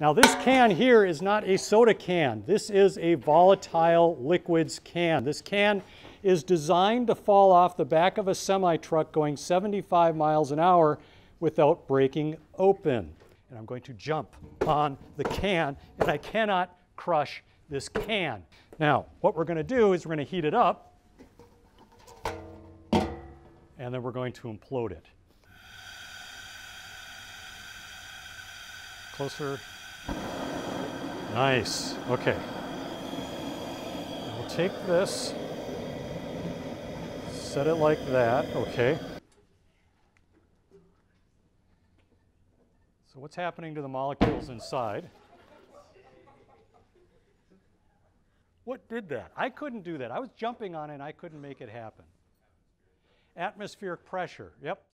Now this can here is not a soda can. This is a volatile liquids can. This can is designed to fall off the back of a semi truck going 75 miles an hour without breaking open. And I'm going to jump on the can and I cannot crush this can. Now, what we're going to do is we're going to heat it up and then we're going to implode it. Closer. Nice. Okay. We'll take this, set it like that. Okay. So what's happening to the molecules inside? What did that? I couldn't do that. I was jumping on it and I couldn't make it happen. Atmospheric pressure. Yep.